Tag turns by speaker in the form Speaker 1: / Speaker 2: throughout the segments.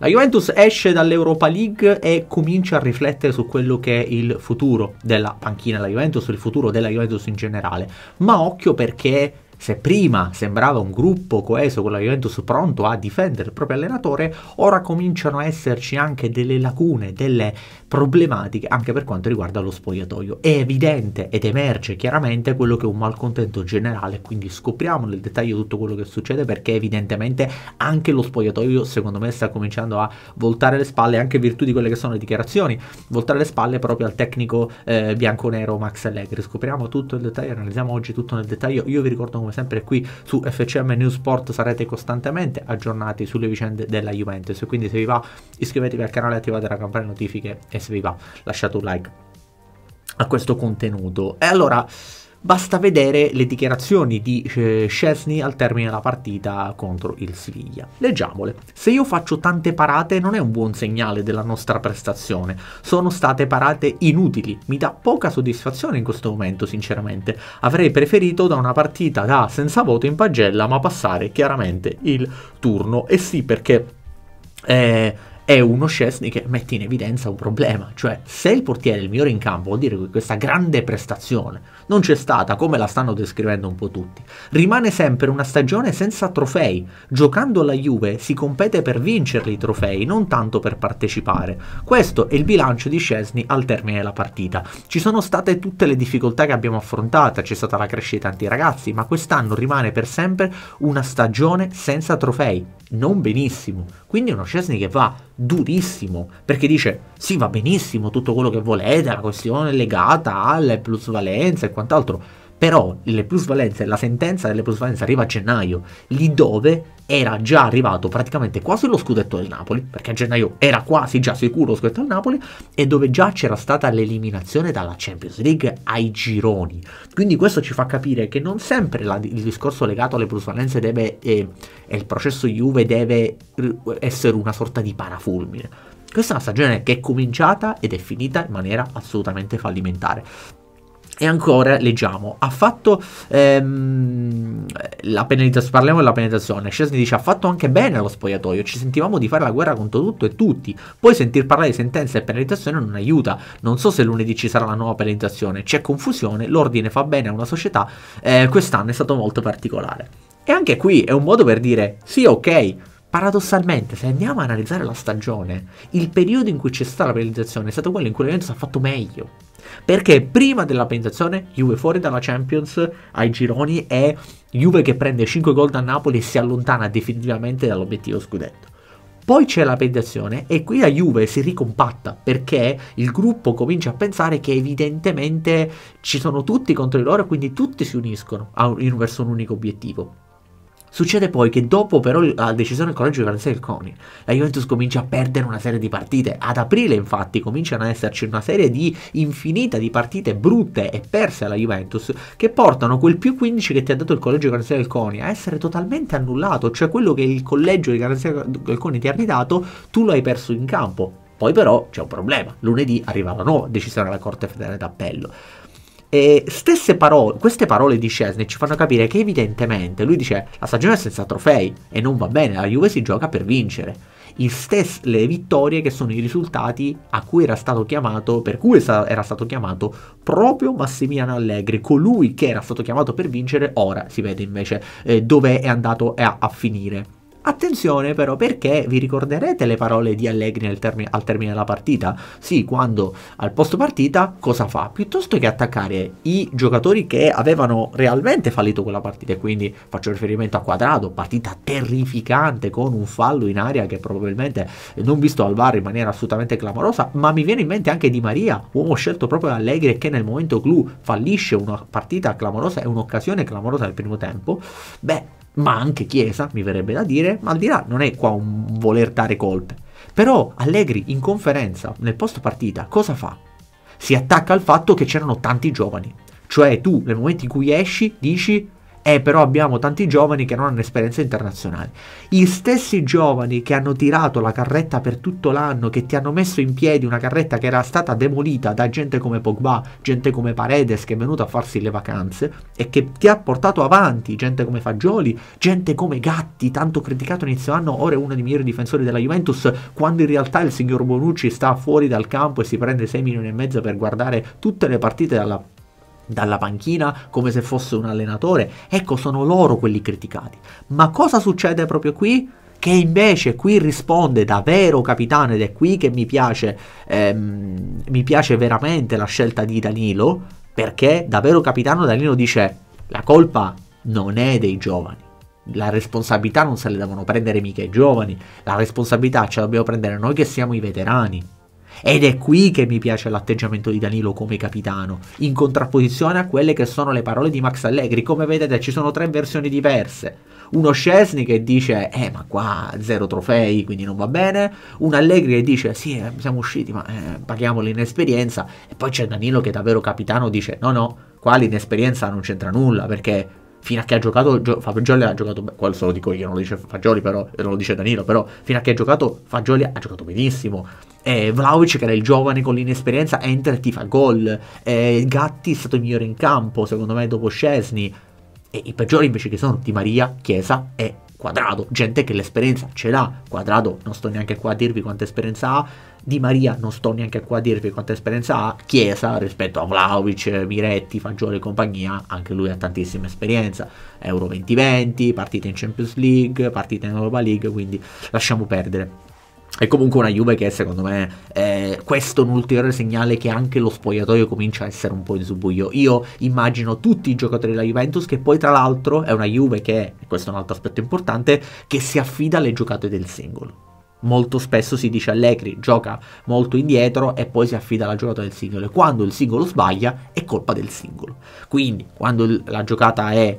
Speaker 1: La Juventus esce dall'Europa League e comincia a riflettere su quello che è il futuro della panchina della Juventus, il futuro della Juventus in generale. Ma occhio perché se prima sembrava un gruppo coeso con la Juventus pronto a difendere il proprio allenatore, ora cominciano a esserci anche delle lacune, delle problematiche anche per quanto riguarda lo spogliatoio. È evidente ed emerge chiaramente quello che è un malcontento generale, quindi scopriamo nel dettaglio tutto quello che succede perché evidentemente anche lo spogliatoio secondo me sta cominciando a voltare le spalle anche in virtù di quelle che sono le dichiarazioni, voltare le spalle proprio al tecnico eh, bianconero Max Allegri. Scopriamo tutto il dettaglio, analizziamo oggi tutto nel dettaglio. Io vi ricordo come sempre qui su FCM News Sport sarete costantemente aggiornati sulle vicende della Juventus, quindi se vi va iscrivetevi al canale, attivate la campana notifiche e se vi va lasciate un like a questo contenuto. E allora basta vedere le dichiarazioni di eh, Scesni al termine della partita contro il Siviglia. Leggiamole. Se io faccio tante parate non è un buon segnale della nostra prestazione. Sono state parate inutili. Mi dà poca soddisfazione in questo momento, sinceramente. Avrei preferito da una partita da senza voto in pagella, ma passare chiaramente il turno. E sì, perché... Eh, è uno Scesni che mette in evidenza un problema, cioè se il portiere è il migliore in campo vuol dire che questa grande prestazione non c'è stata come la stanno descrivendo un po' tutti. Rimane sempre una stagione senza trofei, giocando alla Juve si compete per vincerli i trofei, non tanto per partecipare. Questo è il bilancio di Scesni al termine della partita. Ci sono state tutte le difficoltà che abbiamo affrontato, c'è stata la crescita di tanti ragazzi, ma quest'anno rimane per sempre una stagione senza trofei non benissimo. Quindi è uno Scesni che va durissimo, perché dice sì va benissimo tutto quello che volete, la questione legata alle plusvalenze e quant'altro, però le plusvalenze, la sentenza delle plusvalenze arriva a gennaio, lì dove era già arrivato praticamente quasi lo scudetto del Napoli, perché a gennaio era quasi già sicuro lo scudetto del Napoli, e dove già c'era stata l'eliminazione dalla Champions League ai gironi. Quindi questo ci fa capire che non sempre la, il discorso legato alle plusvalenze deve, eh, e il processo Juve deve essere una sorta di parafulmine. Questa è una stagione che è cominciata ed è finita in maniera assolutamente fallimentare. E ancora leggiamo, ha fatto ehm, la penalizzazione, parliamo della penalizzazione, Scesni dice ha fatto anche bene lo spogliatoio, ci sentivamo di fare la guerra contro tutto e tutti, poi sentir parlare di sentenze e penalizzazione non aiuta, non so se lunedì ci sarà la nuova penalizzazione, c'è confusione, l'ordine fa bene a una società, eh, quest'anno è stato molto particolare. E anche qui è un modo per dire sì ok, Paradossalmente, se andiamo a analizzare la stagione, il periodo in cui c'è stata la penalizzazione è stato quello in cui l'evento si è fatto meglio. Perché prima della penalizzazione, Juve fuori dalla Champions ai gironi e Juve che prende 5 gol da Napoli e si allontana definitivamente dall'obiettivo scudetto. Poi c'è la penalizzazione e qui la Juve si ricompatta perché il gruppo comincia a pensare che evidentemente ci sono tutti contro di loro e quindi tutti si uniscono verso un unico obiettivo. Succede poi che dopo però la decisione del collegio di garanzia del CONI, la Juventus comincia a perdere una serie di partite. Ad aprile infatti cominciano ad esserci una serie di infinita di partite brutte e perse alla Juventus che portano quel più 15 che ti ha dato il collegio di garanzia del CONI a essere totalmente annullato, cioè quello che il collegio di garanzia del CONI ti ha ridato, tu lo hai perso in campo. Poi però c'è un problema, lunedì arriva la nuova decisione della Corte Federale d'Appello. E stesse parole, queste parole di Scesni ci fanno capire che evidentemente lui dice la stagione è senza trofei e non va bene, la Juve si gioca per vincere. Stes- le vittorie che sono i risultati a cui era stato chiamato, per cui era stato chiamato proprio Massimiliano Allegri, colui che era stato chiamato per vincere, ora si vede invece eh, dove è andato a, a finire. Attenzione però perché vi ricorderete le parole di Allegri termine, al termine della partita? Sì, quando al posto partita cosa fa? Piuttosto che attaccare i giocatori che avevano realmente fallito quella partita, e quindi faccio riferimento a Quadrado, partita terrificante con un fallo in aria che probabilmente non visto al VAR in maniera assolutamente clamorosa, ma mi viene in mente anche Di Maria, uomo scelto proprio da Allegri che nel momento clou fallisce una partita clamorosa e un'occasione clamorosa nel primo tempo. Beh, ma anche Chiesa, mi verrebbe da dire, ma al di là non è qua un voler dare colpe. Però Allegri in conferenza, nel post partita, cosa fa? Si attacca al fatto che c'erano tanti giovani. Cioè tu, nel momento in cui esci, dici E però abbiamo tanti giovani che non hanno esperienza internazionale. Gli stessi giovani che hanno tirato la carretta per tutto l'anno, che ti hanno messo in piedi una carretta che era stata demolita da gente come Pogba, gente come Paredes che è venuta a farsi le vacanze e che ti ha portato avanti, gente come Fagioli, gente come Gatti, tanto criticato inizio anno, ora è uno dei migliori difensori della Juventus, quando in realtà il signor Bonucci sta fuori dal campo e si prende 6 milioni e mezzo per guardare tutte le partite dalla dalla panchina come se fosse un allenatore. Ecco, sono loro quelli criticati. Ma cosa succede proprio qui? Che invece qui risponde da vero capitano ed è qui che mi piace, ehm, mi piace veramente la scelta di Danilo, perché da vero capitano Danilo dice la colpa non è dei giovani. La responsabilità non se le devono prendere mica i giovani, la responsabilità ce la dobbiamo prendere noi che siamo i veterani. Ed è qui che mi piace l'atteggiamento di Danilo come capitano, in contrapposizione a quelle che sono le parole di Max Allegri. Come vedete ci sono tre versioni diverse. Uno Scesni che dice, eh ma qua zero trofei, quindi non va bene. Un Allegri che dice, sì, eh, siamo usciti, ma eh, paghiamo l'inesperienza. E poi c'è Danilo che davvero capitano dice, no no, qua l'inesperienza non c'entra nulla, perché fino a che ha giocato Gio- Fagioli ha giocato quello se lo dico io non lo dice Fagioli però non lo dice Danilo però fino a che ha giocato Fagioli ha giocato benissimo. E Vlaovic che era il giovane con l'inesperienza entra e ti fa gol. E Gatti è stato il migliore in campo secondo me dopo Scesni e i peggiori invece che sono Di Maria, Chiesa e Quadrado, gente che l'esperienza ce l'ha. Quadrado non sto neanche qua a dirvi quanta esperienza ha. Di Maria non sto neanche qua a dirvi quanta esperienza ha. Chiesa rispetto a Vlaovic, Miretti, Fagioli e compagnia, anche lui ha tantissima esperienza. Euro 2020, partite in Champions League, partite in Europa League, quindi lasciamo perdere. È comunque una Juve che secondo me eh, questo è un ulteriore segnale che anche lo spogliatoio comincia a essere un po' in subbuglio. Io immagino tutti i giocatori della Juventus che poi tra l'altro è una Juve che, e questo è un altro aspetto importante, che si affida alle giocate del singolo. Molto spesso si dice Allegri gioca molto indietro e poi si affida alla giocata del singolo e quando il singolo sbaglia è colpa del singolo. Quindi quando il, la giocata è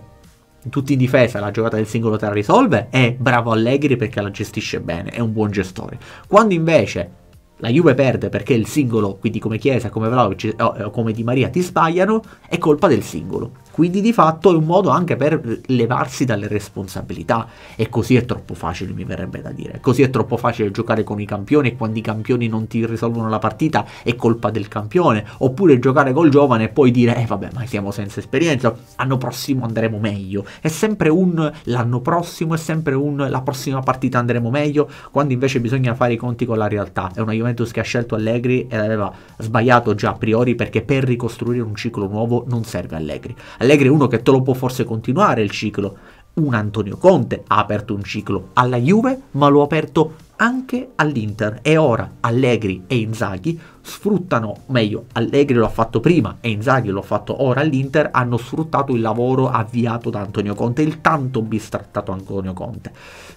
Speaker 1: tutti in difesa, la giocata del singolo te la risolve, è bravo Allegri perché la gestisce bene, è un buon gestore. Quando invece la Juve perde perché il singolo, quindi come Chiesa, come Vlaovic o come Di Maria ti sbagliano, è colpa del singolo. Quindi di fatto è un modo anche per levarsi dalle responsabilità e così è troppo facile, mi verrebbe da dire. Così è troppo facile giocare con i campioni e quando i campioni non ti risolvono la partita è colpa del campione. Oppure giocare col giovane e poi dire, eh vabbè, ma siamo senza esperienza, l'anno prossimo andremo meglio. È sempre un l'anno prossimo, è sempre un la prossima partita andremo meglio, quando invece bisogna fare i conti con la realtà. È una Juventus che ha scelto Allegri e aveva sbagliato già a priori perché per ricostruire un ciclo nuovo non serve Allegri. Allegri è uno che te lo può forse continuare il ciclo. Un Antonio Conte ha aperto un ciclo alla Juve, ma lo ha aperto anche all'Inter. E ora Allegri e Inzaghi sfruttano, meglio, Allegri lo ha fatto prima e Inzaghi lo ha fatto ora all'Inter, hanno sfruttato il lavoro avviato da Antonio Conte, il tanto bistrattato Antonio Conte.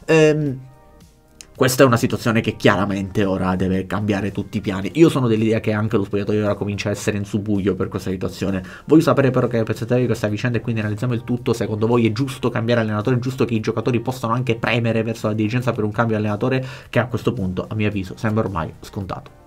Speaker 1: Ehm, questa è una situazione che chiaramente ora deve cambiare tutti i piani. Io sono dell'idea che anche lo spogliatoio ora comincia a essere in subbuglio per questa situazione. Voglio sapere però che pensate di questa vicenda e quindi analizziamo il tutto. Secondo voi è giusto cambiare allenatore? È giusto che i giocatori possano anche premere verso la dirigenza per un cambio allenatore che a questo punto, a mio avviso, sembra ormai scontato.